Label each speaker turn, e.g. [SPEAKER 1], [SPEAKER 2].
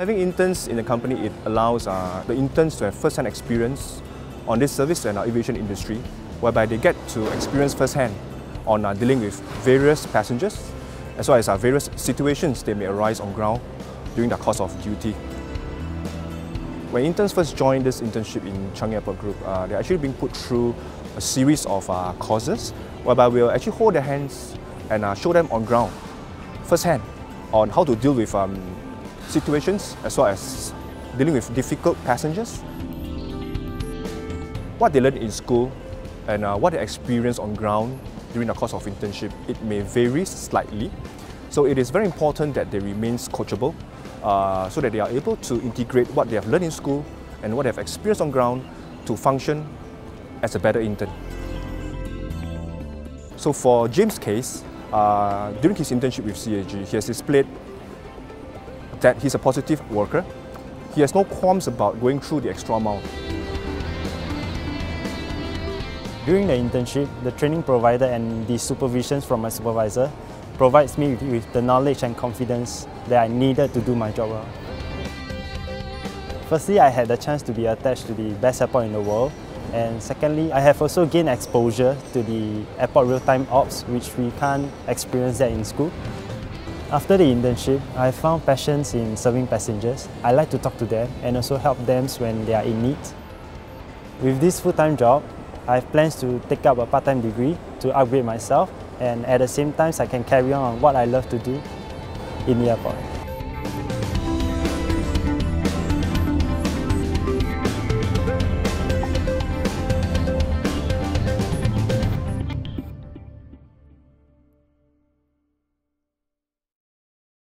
[SPEAKER 1] Having interns in the company, it allows uh, the interns to have first-hand experience on this service and our aviation industry, whereby they get to experience firsthand on uh, dealing with various passengers, as well as uh, various situations that may arise on ground during the course of duty. When interns first join this internship in Changi Airport Group, uh, they're actually being put through a series of uh, courses whereby we'll actually hold their hands and uh, show them on ground, firsthand, on how to deal with um, situations as well as dealing with difficult passengers. What they learn in school and uh, what they experience on ground during the course of internship, it may vary slightly. So it is very important that they remain coachable uh, so that they are able to integrate what they have learned in school and what they have experienced on ground to function as a better intern. So for James' case, uh, during his internship with CAG, he has displayed that he's a positive worker. He has no qualms about going through the extra mile.
[SPEAKER 2] During the internship, the training provider and the supervisions from my supervisor provides me with the knowledge and confidence that I needed to do my job well. Firstly, I had the chance to be attached to the best airport in the world and secondly, I have also gained exposure to the airport real-time ops which we can't experience that in school. After the internship, I found passions in serving passengers. I like to talk to them and also help them when they are in need. With this full-time job, I have plans to take up a part-time degree to upgrade myself and at the same time I can carry on what I love to do in the airport.